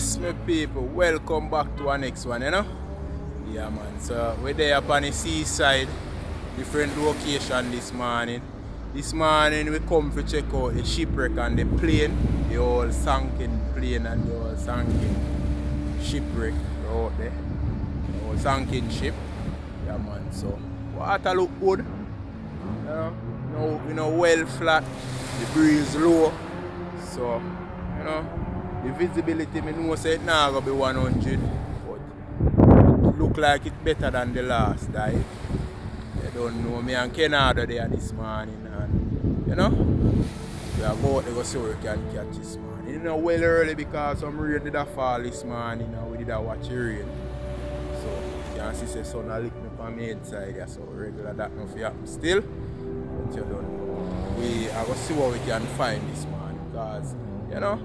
Yes, my people, welcome back to our next one, you know? Yeah, man. So, we're there up on the seaside, different location this morning. This morning, we come to check out the shipwreck and the plane, the old sunken plane and the old sunken shipwreck out there. The old sunken ship. Yeah, man. So, water look good. You know, you know well flat, the breeze low. So, you know, the visibility, me know say it now gonna be 100, but it look like it better than the last dive. You don't know, me and Kenardo there this morning, and you know, we are go to go see we can catch this morning. You know, well early because some rain did a fall this morning, and we did a watch the rain. So, you can see say sun a lick me on my head side, yeah, so regular that no happen still. But you don't know. We are gonna see what we can find this morning, because, you know,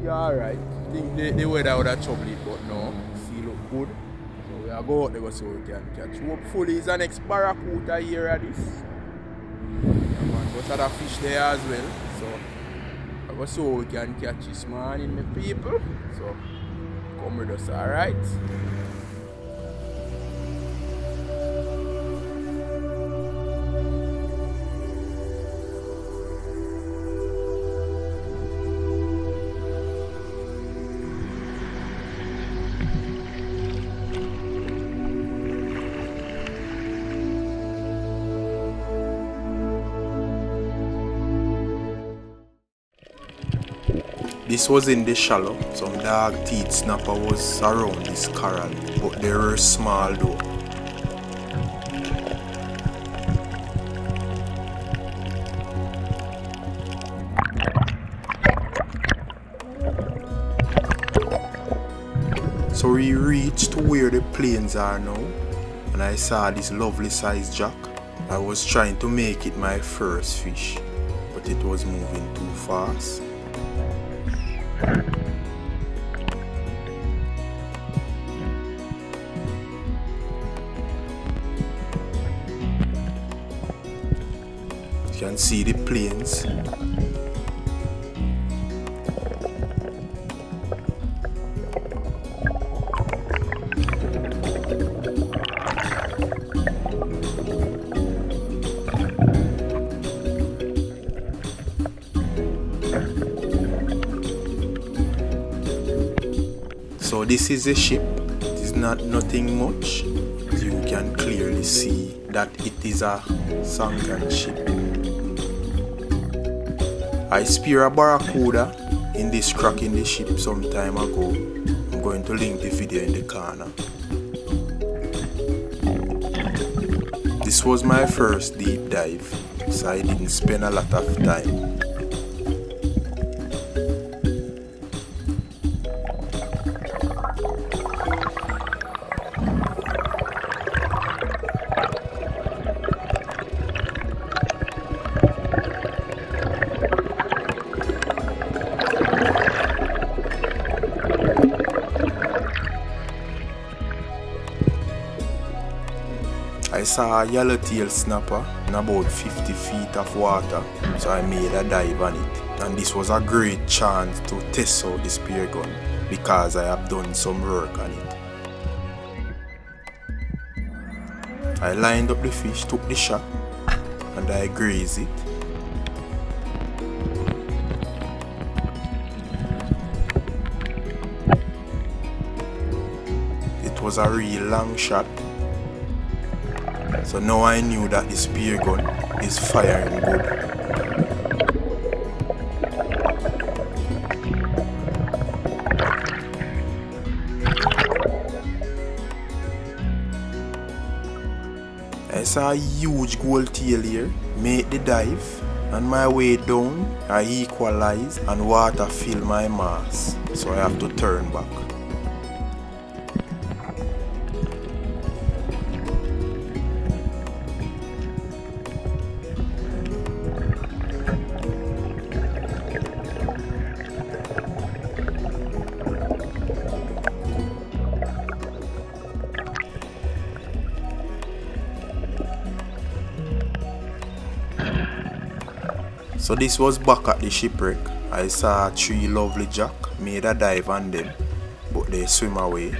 see alright. Think the, the weather would have trouble it, but no. See look good. So we are go out there see we can catch. Hopefully it's the next barracuda here at this. Yeah, man, but other fish there as well. So I go what we can catch this man morning, my people. So come with us, alright? This was in the shallow. Some dog teeth snapper was around this coral, but they were small though. So we reached to where the planes are now, and I saw this lovely sized jack. I was trying to make it my first fish, but it was moving too fast. You can see the planes. This is a ship. It is not nothing much. You can clearly see that it is a sunken ship. I spear a barracuda in this crack in the ship some time ago. I'm going to link the video in the corner. This was my first deep dive, so I didn't spend a lot of time. Saw a yellowtail snapper in about 50 feet of water, so I made a dive on it. And this was a great chance to test out the spear gun because I have done some work on it. I lined up the fish, took the shot, and I grazed it. It was a real long shot so now I knew that the spear gun is firing good. I saw a huge gold tail here, make the dive, and my way down, I equalize and water fill my mass, so I have to turn back. So this was back at the shipwreck I saw three lovely jack, made a dive on them, but they swim away.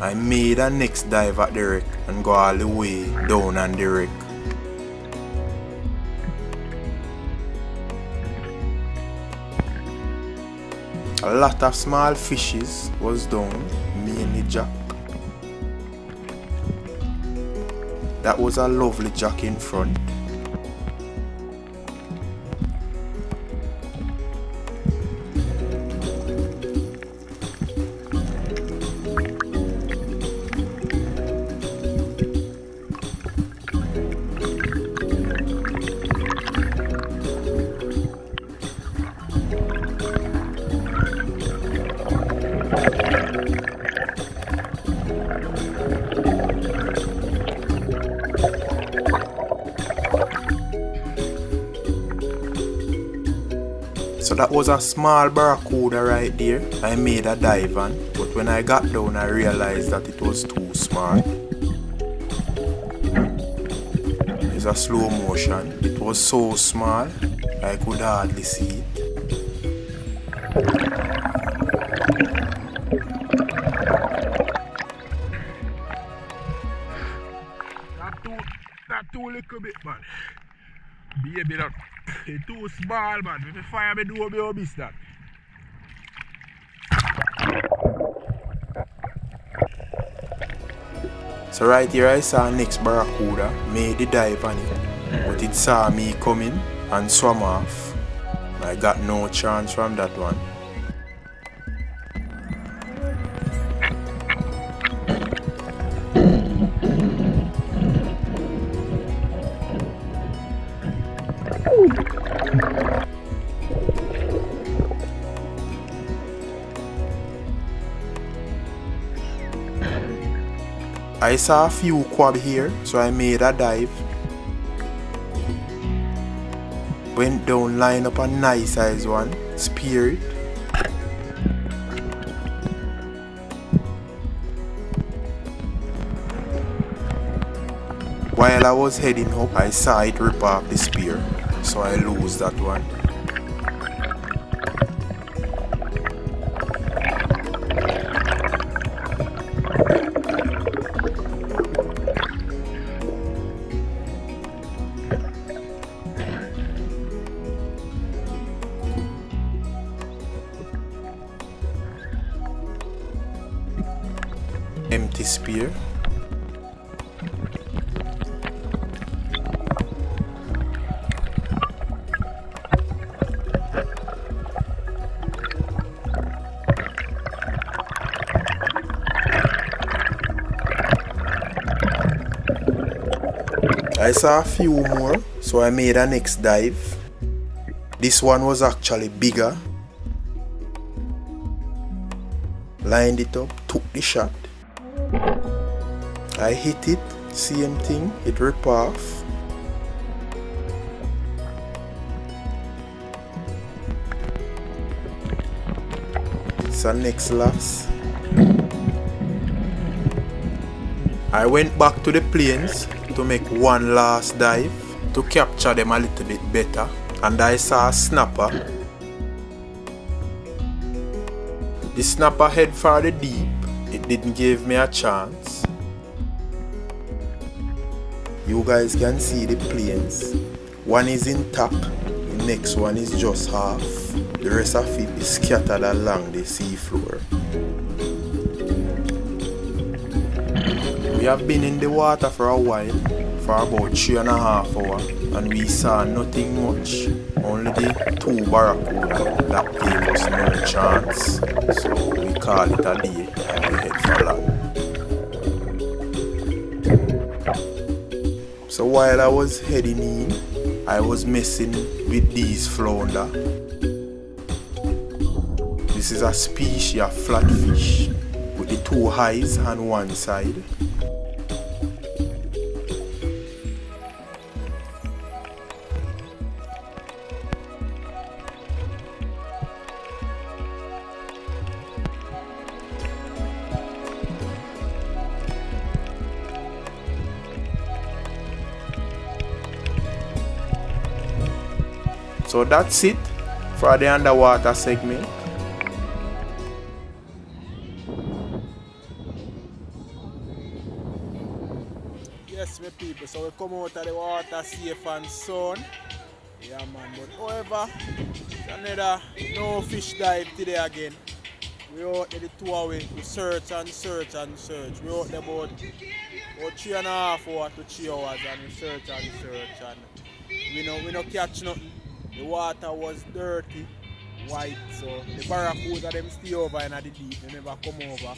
I made a next dive at the wreck and go all the way down on the wreck. A lot of small fishes was down, mainly jack. That was a lovely jack in front. So that was a small barracuda right there. I made a dive on, but when I got down I realized that it was too small. It's a slow motion. It was so small I could hardly see it. That too, that too little bit, man. Baby, that too small, man. If you fire me, do me, miss that. So right here I saw next barracuda, made the dive on it, but it saw me coming and swam off. I got no chance from that one. I saw a few quab here, so I made a dive. Went down, line up a nice size one, spear it. While I was heading up, I saw it rip off the spear, so I lose that one. Empty spear. I saw a few more, so I made a next dive. This one was actually bigger. Lined it up, took the shot. I hit it, same thing, it rip off. It's a next loss. I went back to the planes to make one last dive to capture them a little bit better and I saw a snapper. The snapper head for the deep, didn't give me a chance. You guys can see the planes. One is in top, the next one is just half. The rest of it is scattered along the seafloor. We have been in the water for a while, for about three and a half hour, and we saw nothing much. Only the two barracuda that gave us no chance. So call it a day and we head for land. So while I was heading in, I was messing with these flounder. This is a species of flatfish with the two eyes on one side. So that's it for the underwater segment. Yes, my people, so we come out of the water safe and sound. Yeah, man, but however, another no fish dive today again. We out there the two away, we search and search and search. We out there about, about three and a half hours to three hours and we search and search and we no we no catch nothing. The water was dirty, white, so the barracuda them stay over in the deep, they never come over.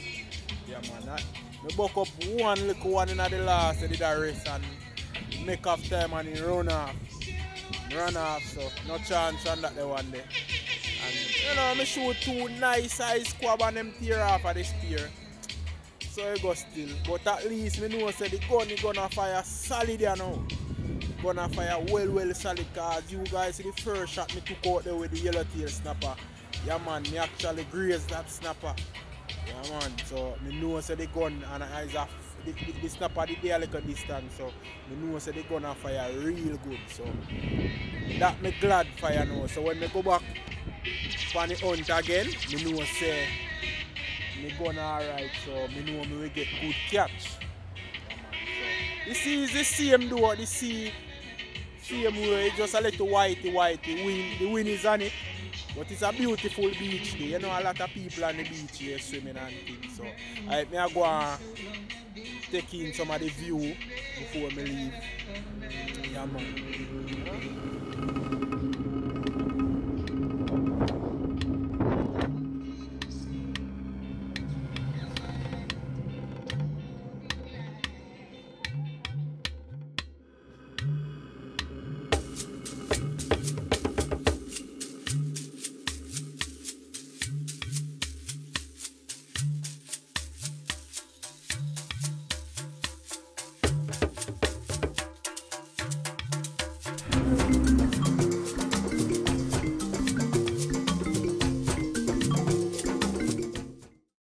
Yeah man, me buck up one little one in the last, they did a race and make off time and he run off. Run off, so no chance on that the one there. And you know, me shoot two nice size squab and them tear off of the spear. So it go still. But at least me know say the gun is gonna fire solid you know. Gonna fire well well solid cause you guys see the first shot me took out there with the yellow yellowtail snapper. Yeah man, me actually grazed that snapper. Yeah man, so me know say the gun and is a the, the, the snapper the day a little distance so me know say the gun a fire real good so that me glad fire now. So when me go back for the hunt again, me know say me gun alright so me know me will get good catch. So, sea is the same though, the sea same just a little whitey whitey, wind, the wind is on it. But it's a beautiful beach. You know a lot of people on the beach here swimming and things. So I me I go and take in some of the view before me leave. Yeah man.